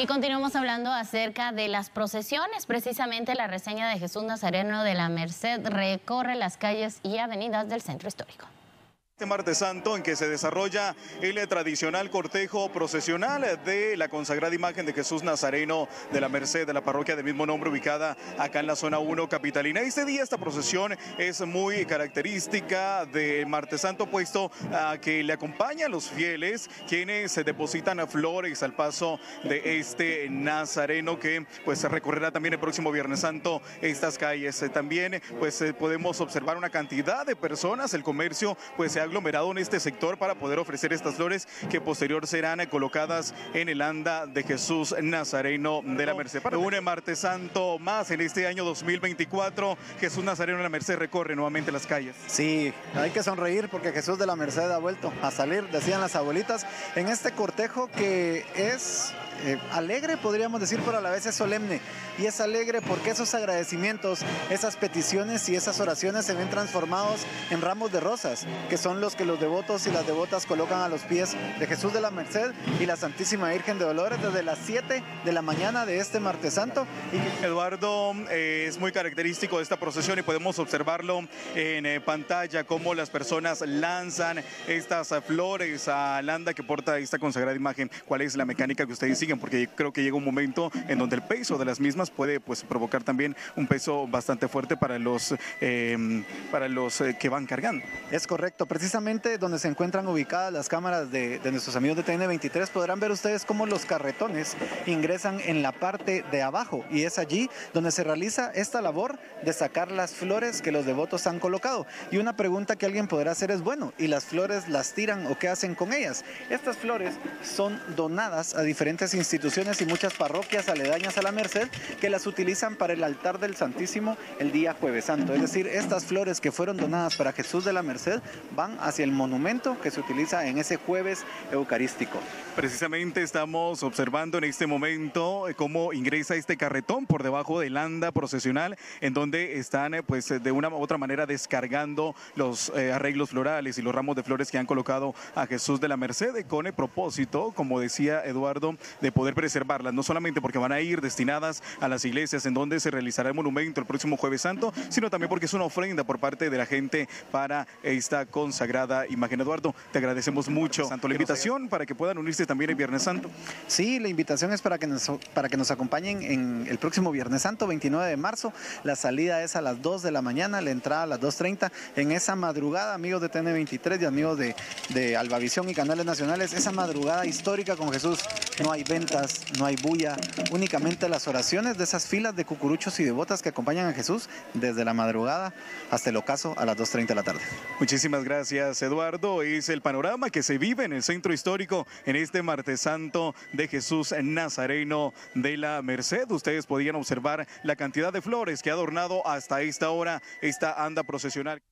Y continuamos hablando acerca de las procesiones. Precisamente la reseña de Jesús Nazareno de la Merced recorre las calles y avenidas del centro histórico. Este martes santo en que se desarrolla el tradicional cortejo procesional de la consagrada imagen de Jesús Nazareno de la Merced de la parroquia del mismo nombre ubicada acá en la zona 1 capitalina. Este día esta procesión es muy característica de martes santo puesto a que le acompañan los fieles quienes se depositan flores al paso de este Nazareno que pues recorrerá también el próximo viernes santo estas calles. También pues podemos observar una cantidad de personas, el comercio pues se ha aglomerado en este sector para poder ofrecer estas flores que posterior serán colocadas en el anda de Jesús Nazareno de la Merced. Para un martes santo más en este año 2024, Jesús Nazareno de la Merced recorre nuevamente las calles. Sí, hay que sonreír porque Jesús de la Merced ha vuelto a salir, decían las abuelitas, en este cortejo que es eh, alegre, podríamos decir, pero a la vez es solemne. Y es alegre porque esos agradecimientos, esas peticiones y esas oraciones se ven transformados en ramos de rosas, que son los que los devotos y las devotas colocan a los pies de Jesús de la Merced y la Santísima Virgen de Dolores desde las 7 de la mañana de este martes santo. Eduardo, eh, es muy característico de esta procesión y podemos observarlo en eh, pantalla, cómo las personas lanzan estas flores a Landa que porta esta consagrada imagen. ¿Cuál es la mecánica que ustedes siguen? Porque creo que llega un momento en donde el peso de las mismas puede pues, provocar también un peso bastante fuerte para los, em, para los eh, que van cargando. Es correcto, precisamente donde se encuentran ubicadas las cámaras de, de nuestros amigos de TN23 podrán ver ustedes cómo los carretones ingresan en la parte de abajo y es allí donde se realiza esta labor de sacar las flores que los devotos han colocado. Y una pregunta que alguien podrá hacer es, bueno, ¿y las flores las tiran o qué hacen con ellas? Estas flores son donadas a diferentes instituciones y muchas parroquias aledañas a la Merced que las utilizan para el altar del Santísimo el día jueves santo. Es decir, estas flores que fueron donadas para Jesús de la Merced van hacia el monumento que se utiliza en ese jueves eucarístico. Precisamente estamos observando en este momento eh, cómo ingresa este carretón por debajo del anda procesional, en donde están eh, pues de una u otra manera descargando los eh, arreglos florales y los ramos de flores que han colocado a Jesús de la Merced con el propósito, como decía Eduardo, de poder preservarlas, no solamente porque van a ir destinadas a las iglesias en donde se realizará el monumento el próximo jueves santo, sino también porque es una ofrenda por parte de la gente para esta consagrada imagen. Eduardo, te agradecemos mucho. Santo, la invitación para que puedan unirse también el Viernes Santo. Sí, la invitación es para que nos, para que nos acompañen en el próximo Viernes Santo, 29 de marzo. La salida es a las 2 de la mañana, la entrada a las 2.30. En esa madrugada, amigos de TN23 y amigos de, de Albavisión y canales nacionales, esa madrugada histórica con Jesús, no hay ventas, no hay bulla, únicamente las oraciones de esas filas de cucuruchos y devotas que acompañan a Jesús desde la madrugada hasta el ocaso a las 2.30 de la tarde. Muchísimas gracias, Eduardo. Es el panorama que se vive en el centro histórico en este martes santo de Jesús Nazareno de la Merced. Ustedes podían observar la cantidad de flores que ha adornado hasta esta hora esta anda procesional.